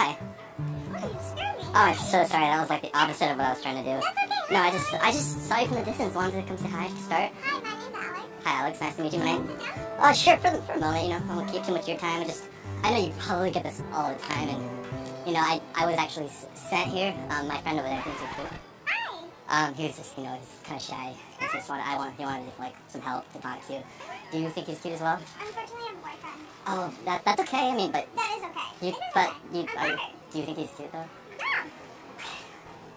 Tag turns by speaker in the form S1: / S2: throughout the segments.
S1: Hi.
S2: Oh, you scared me.
S1: I'm so sorry. That was like the opposite of what I was trying to do.
S2: Okay.
S1: No, I just I just saw you from the distance. Wanted to come say hi to start.
S2: Hi, my name's Alex.
S1: Hi, Alex. Nice to meet you. My name. Oh, sure. For, for a moment, you know, I won't keep too much of your time. I just, I know you probably get this all the time, and you know, I, I was actually sent here. Um, my friend over there thinks you're cute.
S2: Hi.
S1: Um, he was just, you know, he's kind of shy. He just wanted, I want, he wanted like some help to talk to you. Do you think he's cute as well?
S2: Unfortunately, I have a boyfriend.
S1: Oh, that, that's okay. I mean, but
S2: That is.
S1: You, but you, are, you- do you think he's cute though?
S2: Yeah.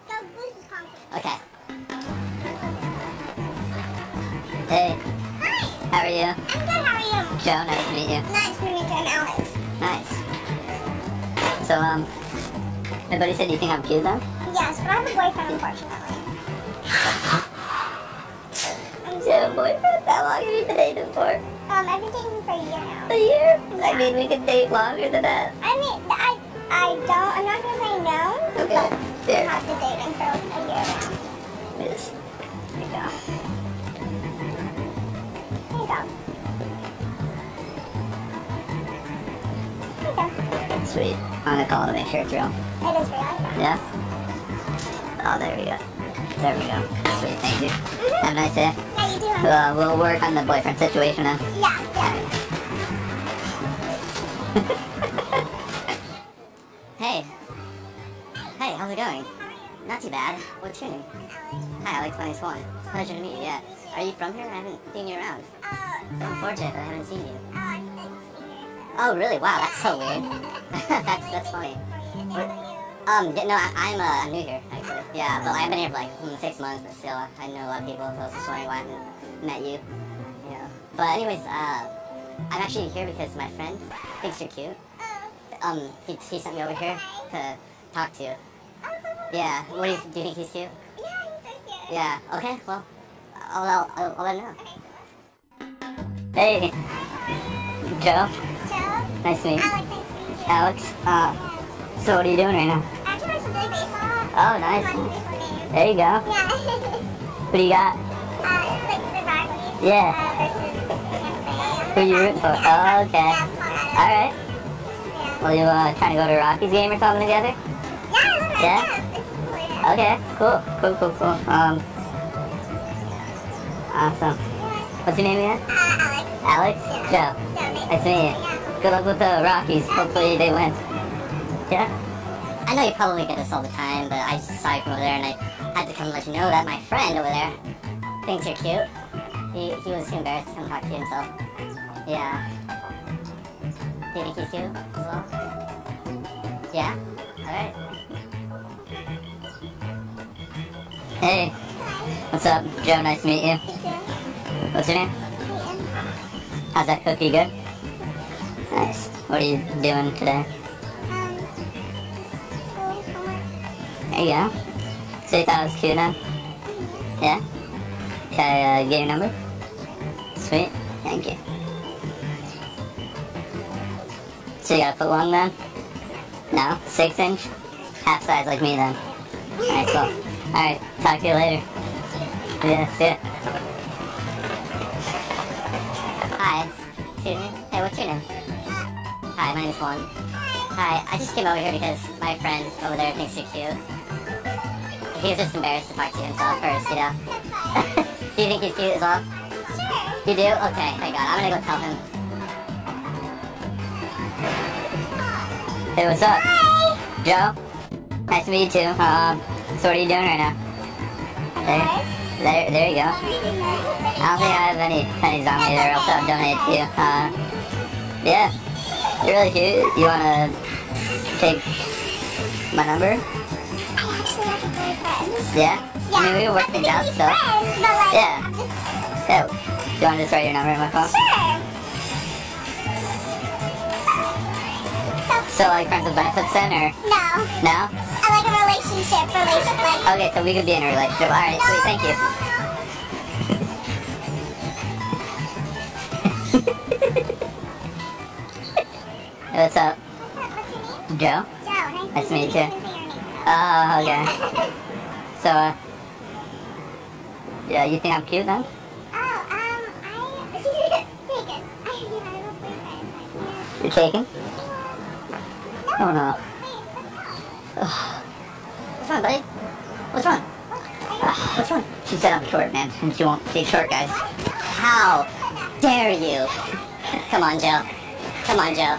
S2: Go boost his confidence.
S1: Okay. Hey,
S2: Hi.
S1: how are you?
S2: I'm good. How are you?
S1: Joe, nice to meet you.
S2: Nice to meet you. I'm Alex.
S1: Nice. So, um, my buddy said you think I'm cute though?
S2: Yes, but I have a boyfriend, unfortunately. I'm
S1: You have a boyfriend? How long have you been dating for?
S2: Um, I've been for a year now.
S1: A year? I mean, we could date longer than that.
S2: I mean, I, I don't. I'm not gonna say no.
S1: Okay,
S2: But
S1: there.
S2: I've been dating for a year now.
S1: Let just, there you go.
S2: Here you go. Here you go.
S1: Sweet. I'm gonna call to make sure it's real.
S2: It is real.
S1: Yeah? Oh, there we go. There we go. Sweet, thank you. Have a nice day.
S2: Yeah, you do.
S1: Uh, we'll work on the boyfriend situation then.
S2: Yeah, yeah.
S1: Hey. Hey, how's it going? Not too bad. What's your name? Hi, Alex. My name's Juan. Pleasure to meet you. Yeah. Are you from here? I haven't seen you around.
S2: Uh,
S1: So unfortunate I haven't seen you.
S2: oh, I it's.
S1: Oh, really? Wow, that's so weird. that's that's funny. What- Um, no, I, I'm uh, I'm new here actually. Yeah, but I've been here for like mm, six months, but still, I know a lot of people, so I was just wondering why I haven't met you. You know. But anyways, uh, I'm actually here because my friend thinks you're cute. Um, he, he sent me over here to talk to you. Yeah. What do you do? You think he's cute?
S2: yeah, he's so cute.
S1: Yeah. Okay. Well, I'll I'll, I'll, I'll let him know. Hey, Joe.
S2: Joe,
S1: Nice to meet you.
S2: Alex, nice to meet you.
S1: Alex. Uh, so what are you doing right now?
S2: Actually, we're supposed to play baseball.
S1: Oh, nice. There you go.
S2: Yeah.
S1: What do you got?
S2: uh, it's like the.
S1: Yeah.
S2: Uh.
S1: Who you rooting for? Oh, okay. All right. Well, you uh, trying to go to a Rockies game or something together?
S2: Yeah.
S1: Yeah? Okay. Cool. Cool. Cool. Cool. Um. Awesome. What's your name again?
S2: Uh, Alex.
S1: Alex. Joe.
S2: Joe, Nice
S1: to meet you. Good luck with the Rockies. Hopefully they win. Yeah. I know you probably get this all the time, but I just saw you from over there, and I had to come let you know that my friend over there thinks you're cute. He, he was too embarrassed to come talk to you himself. Yeah. Do you think he's cute as well? Yeah? Alright. Hey, what's up? Joe, nice to meet you.
S2: You.
S1: What's your name? How's that cookie good? Nice. What are you doing today? There you go. So you thought I was cute then? Yeah? Can I uh, get your number? Sweet. Thank you. So you got a foot long then? No? Six inch? Half size like me then. Alright, cool. Alright, talk to you later. Yeah, see ya. Hi. Excuse me. Hey, what's your name? Hi, my name's Juan. Hi, I just came over here because my friend over there thinks you're cute. He was just embarrassed to talk to you himself first, you know? Do you think he's cute as well?
S2: Sure.
S1: You do? Okay, thank God. I'm gonna go tell him. Hey, what's up?
S2: Hi.
S1: Joe? Nice to meet you too. Um, so what are you doing right now? There, there, there you go.
S2: I'm reading this.
S1: I don't think I have any pennies on me or else I'll donate to you. Uh, yeah, you're really cute. You wanna take my number?
S2: I actually have a boyfriend.
S1: Yeah?
S2: Yeah.
S1: I mean, we can work things out, so.
S2: friends, but like,
S1: Yeah.
S2: Just,
S1: Yeah. Do you wanna just write your number in my phone?
S2: sure.
S1: So, like, friends with benefits then, or
S2: No.
S1: no?
S2: I like a relationship, relationship. Like,
S1: Okay, so we could be in a relationship. Alright,
S2: no,
S1: sweet, thank you. Hey, what's up?
S2: What's your name?
S1: Joe?
S2: Joe.
S1: Nice to meet you.
S2: Didn't say.
S1: Oh, okay. So, uh, yeah, you think I'm cute then?
S2: Oh, um, I take it. I, you know, I boyfriend.
S1: You're taken? Oh no. Ugh. What's wrong, buddy? What's wrong? What's wrong? She said I'm short, man, and she won't be short, guys. How dare you? Come on, Joe. Come on, Joe.